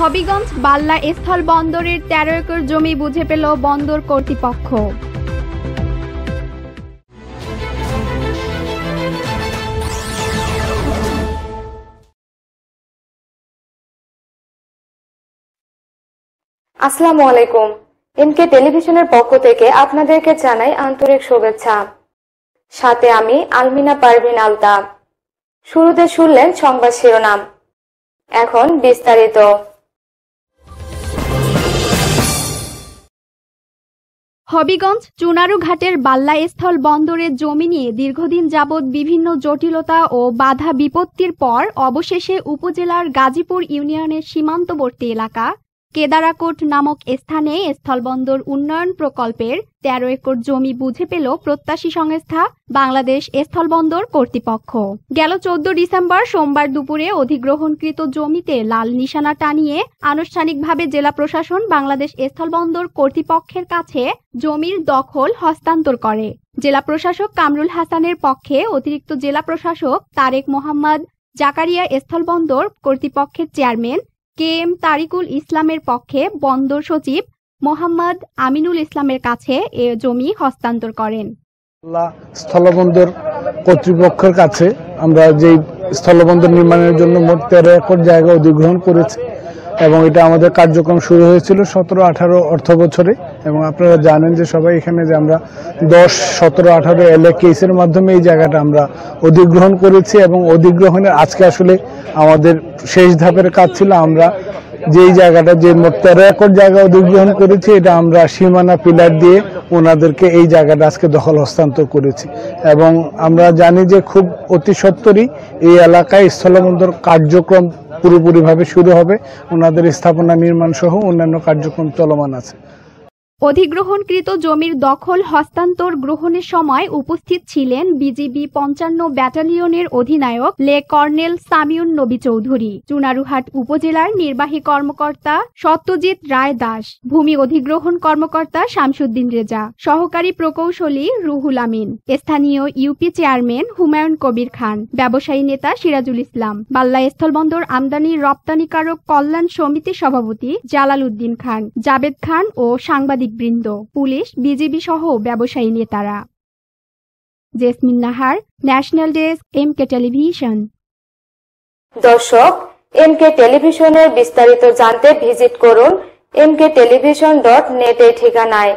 হবিগঞ্জ বাল্লা স্থল বন্দরের তেরো একর জমি বুঝে পেল বন্দর কর্তৃপক্ষ। আসসালামু আলাইকুম। এমকে টেলিভিশনের পক্ষ থেকে আপনাদেরকে জানাই আন্তরিক শুভেচ্ছা। সাথে আমি আলমিনা পারভিন আলতা। শুরুতে শুনলেন সংবাদ শিরোনাম। এখন বিস্তারিত। হবিগঞ্জ চুনারুঘাটের বাল্লা স্থল বন্দরের জমি নিয়ে দীর্ঘদিন যাবৎ বিভিন্ন জটিলতা ও বাধা বিপত্তির পর অবশেষে উপজেলার গাজীপুর ইউনিয়নের সীমান্তবর্তী এলাকা কেদারাকোট নামক স্থানে স্থলবন্দর উন্নয়ন প্রকল্পের তেরো একর জমি বুঝে পেল প্রত্যাশী সংস্থা বাংলাদেশ স্থলবন্দর কর্তৃপক্ষ। গেল চোদ্দ ডিসেম্বর সোমবার দুপুরে অধিগ্রহণকৃত জমিতে লাল নিশানা টানিয়ে আনুষ্ঠানিকভাবে জেলা প্রশাসন বাংলাদেশ স্থলবন্দর কর্তৃপক্ষের কাছে জমির দখল হস্তান্তর করে। জেলা প্রশাসক কামরুল হাসানের পক্ষে অতিরিক্ত জেলা প্রশাসক তারেক মোহাম্মদ জাকারিয়া স্থলবন্দর কর্তৃপক্ষের চেয়ারম্যান কে এম তারিকুল ইসলামের পক্ষে বন্দর সচিব মোহাম্মদ আমিনুল ইসলামের কাছে এ জমি হস্তান্তর করেন। স্থলবন্দর কর্তৃপক্ষের কাছে আমরা যে স্থলবন্দর নির্মাণের জন্য মোট তেরো একর জায়গা অধিগ্রহণ করেছি এবং এটা আমাদের কার্যক্রম শুরু হয়েছিল সতেরো আঠারো অর্থ বছরে। এবং আপনারা জানেন যে সবাই এখানে যে আমরা দশ, সতেরো, আঠারো এলে কেসের মাধ্যমে এই জায়গাটা আমরা অধিগ্রহণ করেছি এবং অধিগ্রহণের আজকে আসলে আমাদের শেষ ধাপের কাজ ছিল আমরা যেই জায়গাটা যে মোট তেরো একর জায়গা অধিগ্রহণ করেছে, এটা আমরা সীমানা পিলার দিয়ে ওনাদেরকে এই জায়গাটা আজকে দখল হস্তান্তর করেছি। এবং আমরা জানি যে খুব অতি সত্তরই এই এলাকায় স্থলবন্দর কার্যক্রম পুরোপুরিভাবে শুরু হবে। ওনাদের স্থাপনা নির্মাণ সহ অন্যান্য কার্যক্রম চলমান আছে। অধিগ্রহণকৃত জমির দখল হস্তান্তর গ্রহণের সময় উপস্থিত ছিলেন বিজিবি পঞ্চান্ন ব্যাটালিয়নের অধিনায়ক লে কর্নেল সামিউন নবী চৌধুরী, চুনারুহাট উপজেলার নির্বাহী কর্মকর্তা সত্যজিৎ রায় দাস, ভূমি অধিগ্রহণ কর্মকর্তা শামসুদ্দিন রেজা, সহকারী প্রকৌশলী রুহুল আমিন, স্থানীয় ইউপি চেয়ারম্যান হুমায়ুন কবির খান, ব্যবসায়ী নেতা সিরাজুল ইসলাম, বাল্লা স্থলবন্দর আমদানি রপ্তানিকারক কল্যাণ সমিতির সভাপতি জালাল উদ্দিন খান, জাবেদ খান ও সাংবাদিক বৃন্দ পুলিশ, বিজিবি সহ ব্যবসায়ী নেতারা। Jesmin Nahar, national desk M K television. দর্শক, এমকে টেলিভিশনের বিস্তারিত জানতে ভিজিট করুন এমকে টেলিভিশন ডট নেট এই ঠিকানায়।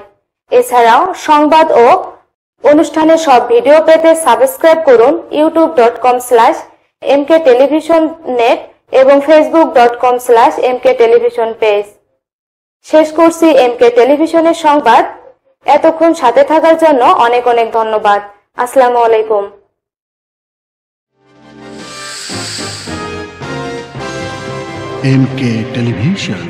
এছাড়াও সংবাদ ও অনুষ্ঠানের সব ভিডিও পেতে সাবস্ক্রাইব করুন YouTube dot com slash M K television net এবং Facebook dot com slash M K television page. শেষ করছি এম কে টেলিভিশনের সংবাদ। এতক্ষণ সাথে থাকার জন্য অনেক অনেক ধন্যবাদ। আসসালামু আলাইকুম। M K television.